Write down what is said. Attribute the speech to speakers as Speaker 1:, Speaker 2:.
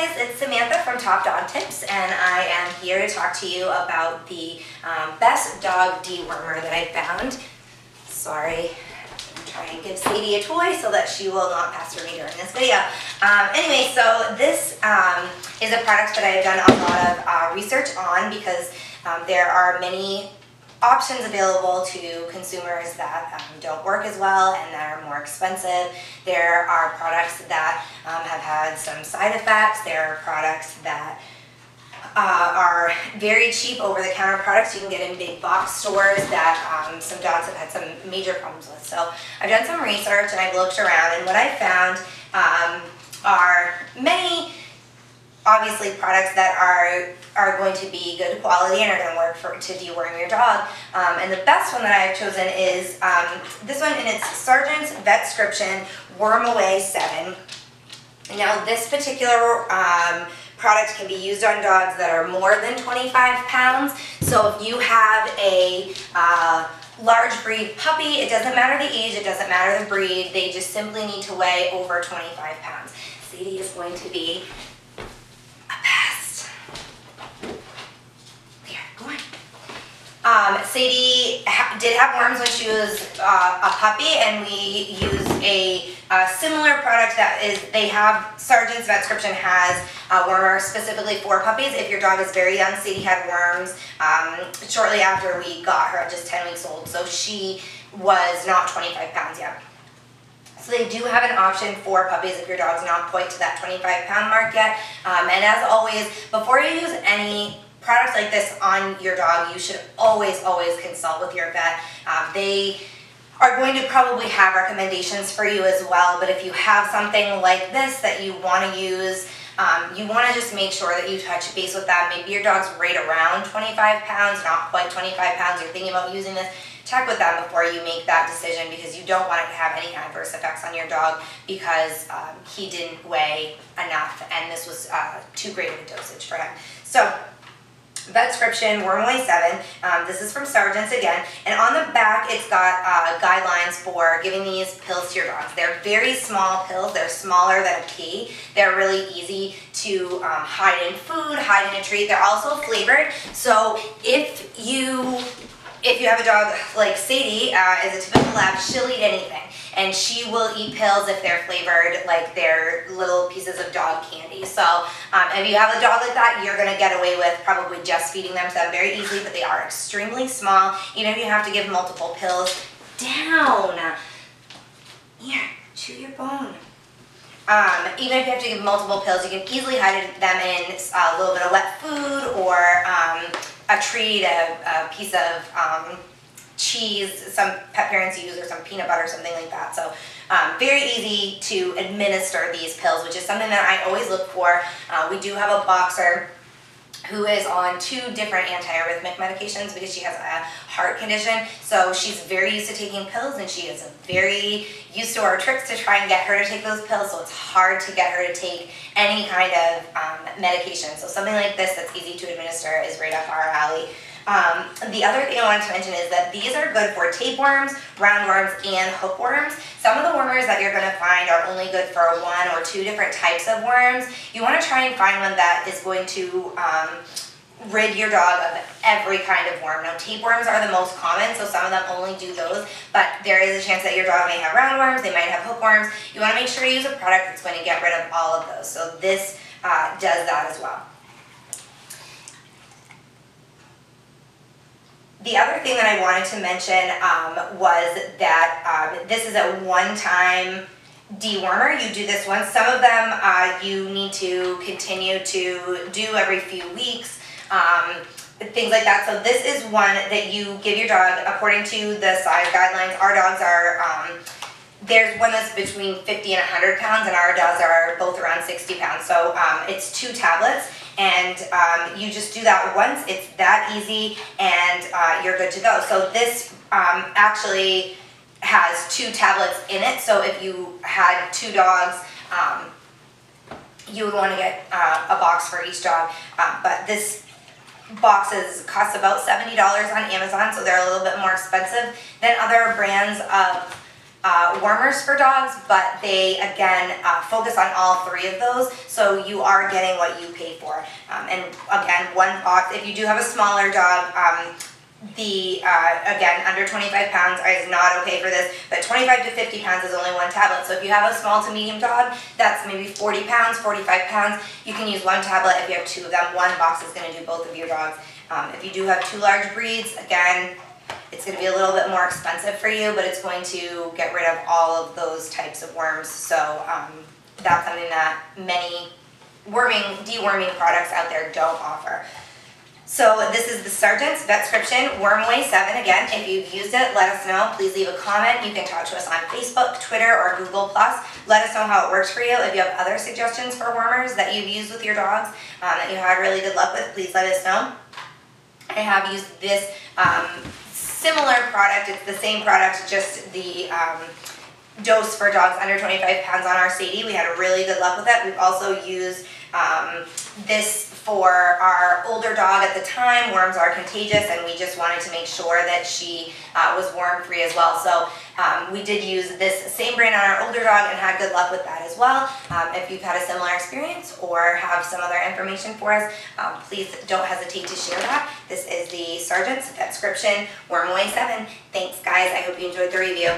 Speaker 1: guys, it's Samantha from Top Dog Tips, and I am here to talk to you about the um, best dog dewormer that I found. Sorry, I'm trying to give Sadie a toy so that she will not pass me during this video. Um, anyway, so this um, is a product that I've done a lot of uh, research on because um, there are many options available to consumers that um, don't work as well and that are more expensive. There are products that um, have had some side effects. There are products that uh, are very cheap over-the-counter products you can get in big box stores that um, some dogs have had some major problems with. So I've done some research and I've looked around and what I found um, are many obviously products that are are going to be good quality and are going to work for to deworm your dog. Um, and the best one that I've chosen is um, this one, and it's Sergeant's Vetscription Worm Away 7. Now this particular um, product can be used on dogs that are more than 25 pounds. So if you have a uh, large breed puppy, it doesn't matter the age, it doesn't matter the breed, they just simply need to weigh over 25 pounds. Sadie is going to be Um, Sadie ha did have worms when she was uh, a puppy, and we use a, a, similar product that is, they have, Sergeant's Vetscription has a wormer specifically for puppies. If your dog is very young, Sadie had worms um, shortly after we got her, just 10 weeks old, so she was not 25 pounds yet. So they do have an option for puppies if your dog's not quite to that 25 pound mark yet. Um, and as always, before you use any products like this on your dog, you should always, always consult with your vet. Um, they are going to probably have recommendations for you as well, but if you have something like this that you want to use, um, you want to just make sure that you touch base with that. Maybe your dog's right around 25 pounds, not quite 25 pounds, you're thinking about using this. Check with them before you make that decision because you don't want it to have any adverse effects on your dog because um, he didn't weigh enough and this was uh, too great of a dosage for him. So Vetscription, Wormaway 7. Um, this is from Sergeant's again. And on the back, it's got uh, guidelines for giving these pills to your dogs. They're very small pills. They're smaller than a pea. They're really easy to um, hide in food, hide in a treat. They're also flavored. So if you if you have a dog like Sadie, uh, is a typical lab, she'll eat anything and she will eat pills if they're flavored like they're little pieces of dog candy. So um, if you have a dog like that, you're gonna get away with probably just feeding them to them very easily, but they are extremely small. Even if you have to give multiple pills, down. Here, chew your bone. Um, even if you have to give multiple pills, you can easily hide them in a little bit of wet food or um, a treat, a, a piece of um, cheese some pet parents use or some peanut butter, something like that. So um, very easy to administer these pills, which is something that I always look for. Uh, we do have a boxer who is on two different antiarrhythmic medications because she has a heart condition. So she's very used to taking pills and she is very used to our tricks to try and get her to take those pills. So it's hard to get her to take any kind of um, medication. So something like this that's easy to administer is right up our alley. Um, the other thing I wanted to mention is that these are good for tapeworms, roundworms, and hookworms. Some of the wormers that you're going to find are only good for one or two different types of worms. You want to try and find one that is going to um, rid your dog of every kind of worm. Now tapeworms are the most common, so some of them only do those, but there is a chance that your dog may have roundworms, they might have hookworms. You want to make sure you use a product that's going to get rid of all of those. So this uh, does that as well. The other thing that I wanted to mention um, was that um, this is a one-time dewormer. You do this once. Some of them uh, you need to continue to do every few weeks, um, things like that. So this is one that you give your dog according to the size guidelines. Our dogs are, um, there's one that's between 50 and 100 pounds and our dogs are both around 60 pounds. So um, it's two tablets and um, you just do that once. It's that easy, and uh, you're good to go. So this um, actually has two tablets in it. So if you had two dogs, um, you would want to get uh, a box for each dog. Um, but this boxes cost about $70 on Amazon, so they're a little bit more expensive than other brands of uh, wormers for dogs, but they again uh, focus on all three of those, so you are getting what you pay for. Um, and again, one box. If you do have a smaller dog, um, the uh, again under 25 pounds is not okay for this, but 25 to 50 pounds is only one tablet. So if you have a small to medium dog, that's maybe 40 pounds, 45 pounds. You can use one tablet. If you have two of them, one box is going to do both of your dogs. Um, if you do have two large breeds, again, it's going to be a little bit more expensive for you, but it's going to get rid of all of those types of worms. So um, that's something that many worming, deworming products out there don't offer. So this is the Sergeant's Vetscription Wormway 7. Again, if you've used it, let us know. Please leave a comment. You can talk to us on Facebook, Twitter, or Google+. Let us know how it works for you. If you have other suggestions for wormers that you've used with your dogs um, that you had really good luck with, please let us know. I have used this um, similar product. It's the same product, just the um, dose for dogs under 25 pounds on our Sadie. We had really good luck with it. We've also used um, this for our older dog at the time. Worms are contagious and we just wanted to make sure that she uh, was worm free as well. So um, we did use this same brand on our older dog and had good luck with that as well. Um, if you've had a similar experience or have some other information for us, um, please don't hesitate to share that. This is the Sergeant's Vetscription Wormway 7. Thanks guys, I hope you enjoyed the review.